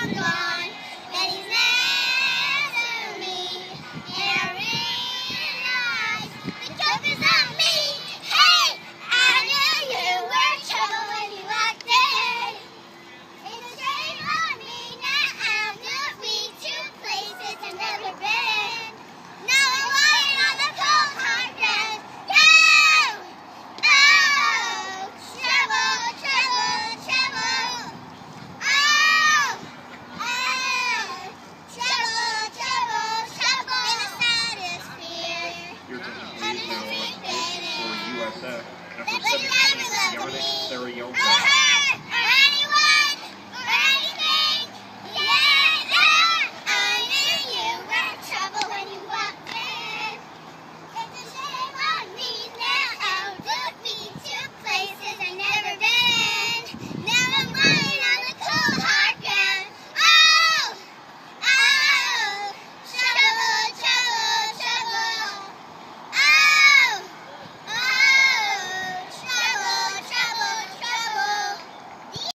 Bye. Thank you.